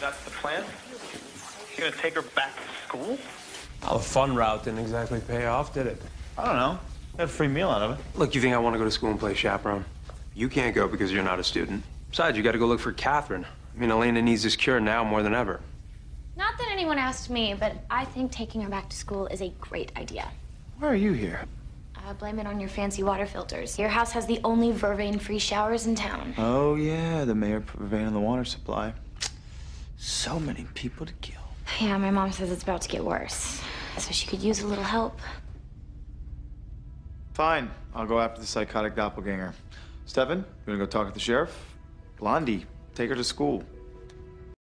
That's the plan? You're gonna take her back to school? Well, the fun route didn't exactly pay off, did it? I don't know. Got a free meal out of it. Look, you think I want to go to school and play chaperone? You can't go because you're not a student. Besides, you got to go look for Katherine. I mean, Elena needs this cure now more than ever. Not that anyone asked me, but I think taking her back to school is a great idea. Why are you here? Uh, blame it on your fancy water filters. Your house has the only vervain-free showers in town. Oh, yeah, the mayor put Vervain on the water supply. So many people to kill. Yeah, my mom says it's about to get worse. So she could use a little help. Fine, I'll go after the psychotic doppelganger. Stefan, you wanna go talk to the sheriff? Blondie, take her to school.